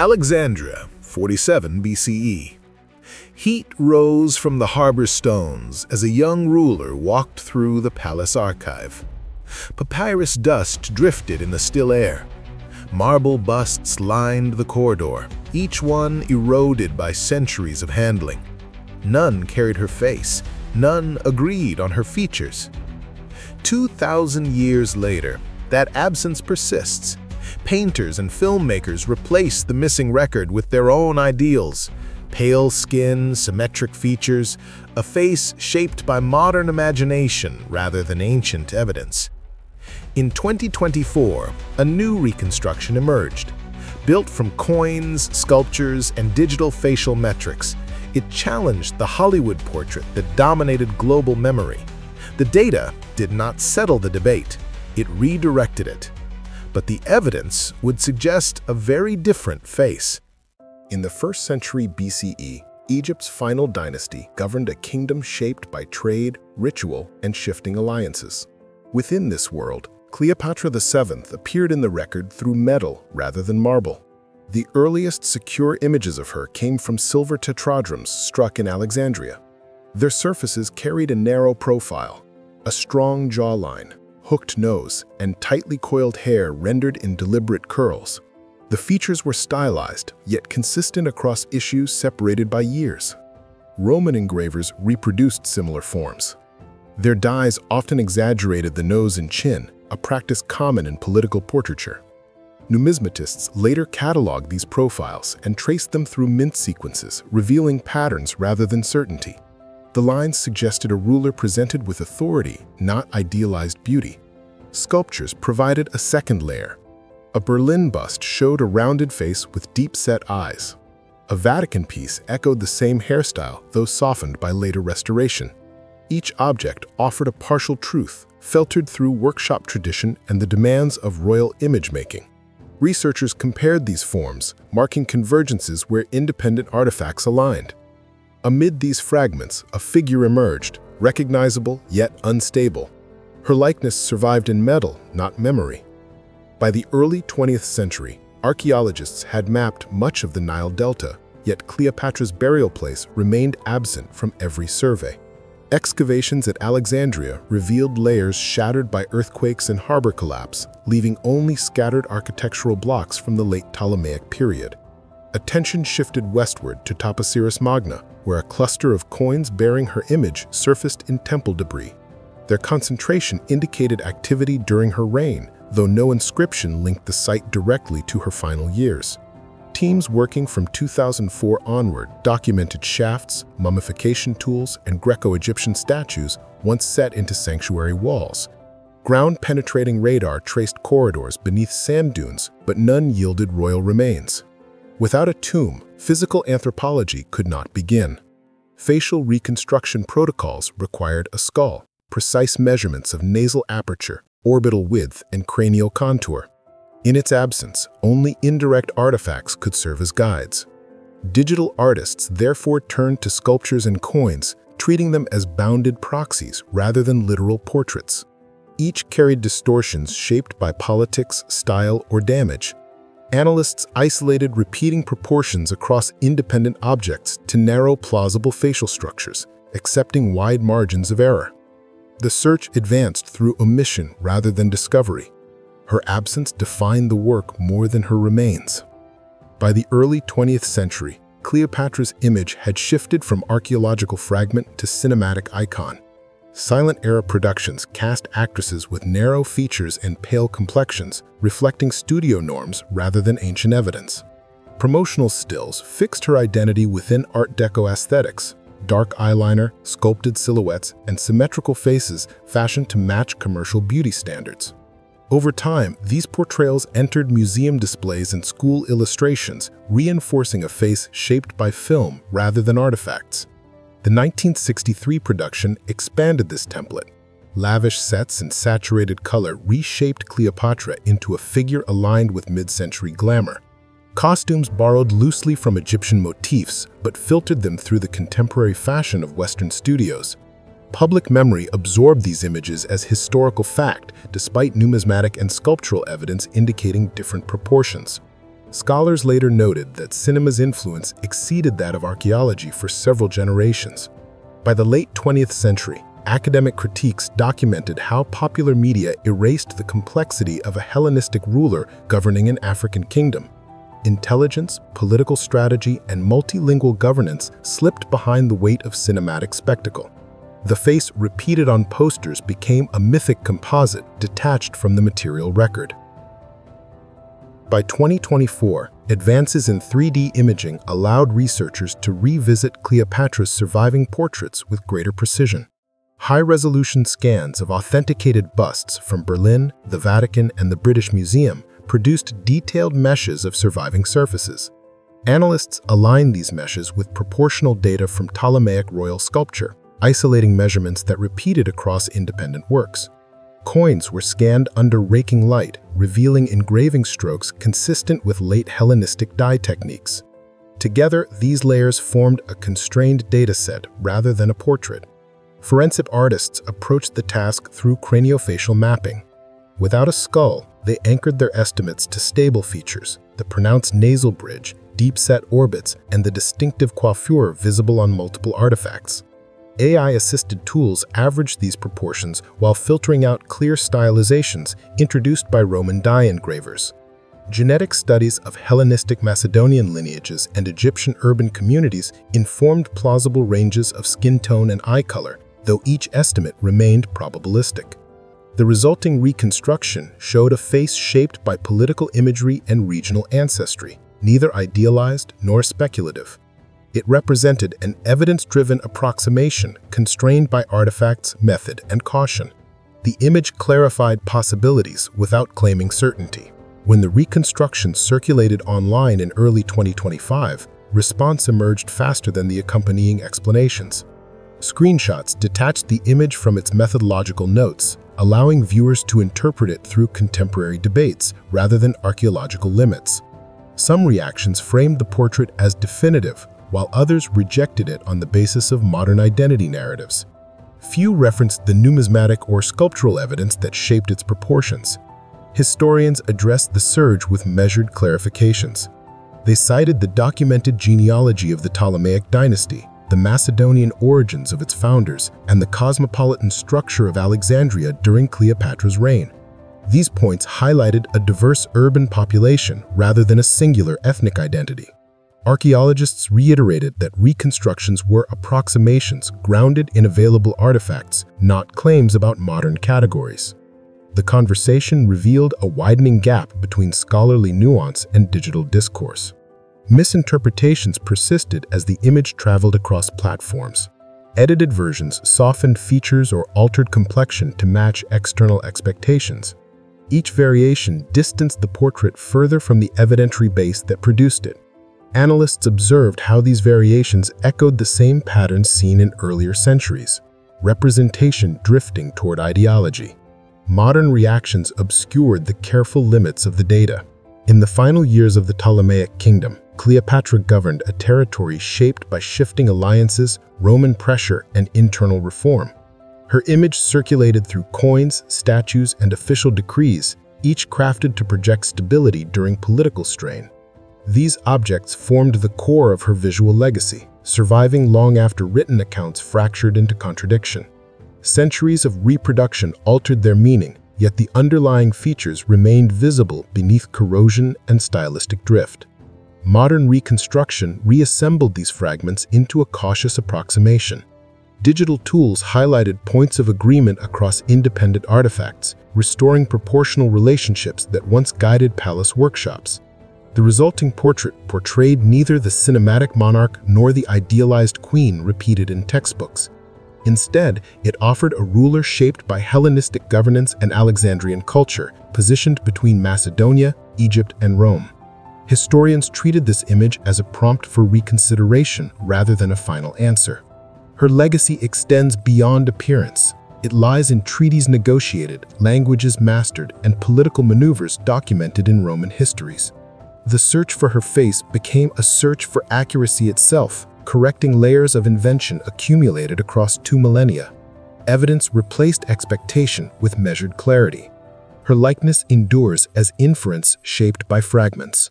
Alexandria, 47 BCE. Heat rose from the harbor stones as a young ruler walked through the palace archive. Papyrus dust drifted in the still air. Marble busts lined the corridor, each one eroded by centuries of handling. None carried her face, none agreed on her features. 2,000 years later, that absence persists. Painters and filmmakers replace the missing record with their own ideals. Pale skin, symmetric features, a face shaped by modern imagination rather than ancient evidence. In 2024, a new reconstruction emerged. Built from coins, sculptures, and digital facial metrics, it challenged the Hollywood portrait that dominated global memory. The data did not settle the debate, it redirected it. But the evidence would suggest a very different face. In the 1st century BCE, Egypt's final dynasty governed a kingdom shaped by trade, ritual, and shifting alliances. Within this world, Cleopatra VII appeared in the record through metal rather than marble. The earliest secure images of her came from silver tetradrachms struck in Alexandria. Their surfaces carried a narrow profile, a strong jawline, hooked nose, and tightly coiled hair rendered in deliberate curls. The features were stylized, yet consistent across issues separated by years. Roman engravers reproduced similar forms. Their dies often exaggerated the nose and chin, a practice common in political portraiture. Numismatists later cataloged these profiles and traced them through mint sequences, revealing patterns rather than certainty. The lines suggested a ruler presented with authority, not idealized beauty. Sculptures provided a second layer. A Berlin bust showed a rounded face with deep-set eyes. A Vatican piece echoed the same hairstyle, though softened by later restoration. Each object offered a partial truth, filtered through workshop tradition and the demands of royal image-making. Researchers compared these forms, marking convergences where independent artifacts aligned. Amid these fragments, a figure emerged, recognizable yet unstable. Her likeness survived in metal, not memory. By the early 20th century, archaeologists had mapped much of the Nile Delta, yet Cleopatra's burial place remained absent from every survey. Excavations at Alexandria revealed layers shattered by earthquakes and harbor collapse, leaving only scattered architectural blocks from the late Ptolemaic period. Attention shifted westward to Taposiris Magna, where a cluster of coins bearing her image surfaced in temple debris. Their concentration indicated activity during her reign, though no inscription linked the site directly to her final years. Teams working from 2004 onward documented shafts, mummification tools, and Greco-Egyptian statues once set into sanctuary walls. Ground-penetrating radar traced corridors beneath sand dunes, but none yielded royal remains. Without a tomb, physical anthropology could not begin. Facial reconstruction protocols required a skull, precise measurements of nasal aperture, orbital width, and cranial contour. In its absence, only indirect artifacts could serve as guides. Digital artists therefore turned to sculptures and coins, treating them as bounded proxies rather than literal portraits. Each carried distortions shaped by politics, style, or damage. Analysts isolated repeating proportions across independent objects to narrow plausible facial structures, accepting wide margins of error. The search advanced through omission rather than discovery. Her absence defined the work more than her remains. By the early 20th century, Cleopatra's image had shifted from archaeological fragment to cinematic icon. Silent-era productions cast actresses with narrow features and pale complexions, reflecting studio norms rather than ancient evidence. Promotional stills fixed her identity within Art Deco aesthetics, dark eyeliner, sculpted silhouettes, and symmetrical faces fashioned to match commercial beauty standards. Over time, these portrayals entered museum displays and school illustrations, reinforcing a face shaped by film rather than artifacts. The 1963 production expanded this template. Lavish sets and saturated color reshaped Cleopatra into a figure aligned with mid-century glamour. Costumes borrowed loosely from Egyptian motifs, but filtered them through the contemporary fashion of Western studios. Public memory absorbed these images as historical fact, despite numismatic and sculptural evidence indicating different proportions. Scholars later noted that cinema's influence exceeded that of archaeology for several generations. By the late 20th century, academic critiques documented how popular media erased the complexity of a Hellenistic ruler governing an African kingdom. Intelligence, political strategy, and multilingual governance slipped behind the weight of cinematic spectacle. The face repeated on posters became a mythic composite detached from the material record. By 2024, advances in 3D imaging allowed researchers to revisit Cleopatra's surviving portraits with greater precision. High-resolution scans of authenticated busts from Berlin, the Vatican, and the British Museum produced detailed meshes of surviving surfaces. Analysts aligned these meshes with proportional data from Ptolemaic royal sculpture, isolating measurements that repeated across independent works. Coins were scanned under raking light, revealing engraving strokes consistent with late Hellenistic die techniques. Together, these layers formed a constrained dataset rather than a portrait. Forensic artists approached the task through craniofacial mapping. Without a skull, they anchored their estimates to stable features, the pronounced nasal bridge, deep-set orbits, and the distinctive coiffure visible on multiple artifacts. AI-assisted tools averaged these proportions while filtering out clear stylizations introduced by Roman die engravers. Genetic studies of Hellenistic Macedonian lineages and Egyptian urban communities informed plausible ranges of skin tone and eye color, though each estimate remained probabilistic. The resulting reconstruction showed a face shaped by political imagery and regional ancestry, neither idealized nor speculative. It represented an evidence-driven approximation constrained by artifacts, method, and caution. The image clarified possibilities without claiming certainty. When the reconstruction circulated online in early 2025, response emerged faster than the accompanying explanations. Screenshots detached the image from its methodological notes, allowing viewers to interpret it through contemporary debates rather than archaeological limits. Some reactions framed the portrait as definitive, while others rejected it on the basis of modern identity narratives. Few referenced the numismatic or sculptural evidence that shaped its proportions. Historians addressed the surge with measured clarifications. They cited the documented genealogy of the Ptolemaic dynasty, the Macedonian origins of its founders, and the cosmopolitan structure of Alexandria during Cleopatra's reign. These points highlighted a diverse urban population rather than a singular ethnic identity. Archaeologists reiterated that reconstructions were approximations grounded in available artifacts, not claims about modern categories. The conversation revealed a widening gap between scholarly nuance and digital discourse. Misinterpretations persisted as the image traveled across platforms. Edited versions softened features or altered complexion to match external expectations. Each variation distanced the portrait further from the evidentiary base that produced it. Analysts observed how these variations echoed the same patterns seen in earlier centuries, representation drifting toward ideology. Modern reactions obscured the careful limits of the data. In the final years of the Ptolemaic kingdom, Cleopatra governed a territory shaped by shifting alliances, Roman pressure, and internal reform. Her image circulated through coins, statues, and official decrees, each crafted to project stability during political strain. These objects formed the core of her visual legacy, surviving long after written accounts fractured into contradiction. Centuries of reproduction altered their meaning, yet the underlying features remained visible beneath corrosion and stylistic drift. Modern reconstruction reassembled these fragments into a cautious approximation. Digital tools highlighted points of agreement across independent artifacts, restoring proportional relationships that once guided palace workshops. The resulting portrait portrayed neither the cinematic monarch nor the idealized queen repeated in textbooks. Instead, it offered a ruler shaped by Hellenistic governance and Alexandrian culture, positioned between Macedonia, Egypt, and Rome. Historians treated this image as a prompt for reconsideration rather than a final answer. Her legacy extends beyond appearance. It lies in treaties negotiated, languages mastered, and political maneuvers documented in Roman histories. The search for her face became a search for accuracy itself, correcting layers of invention accumulated across two millennia. Evidence replaced expectation with measured clarity. Her likeness endures as inference shaped by fragments.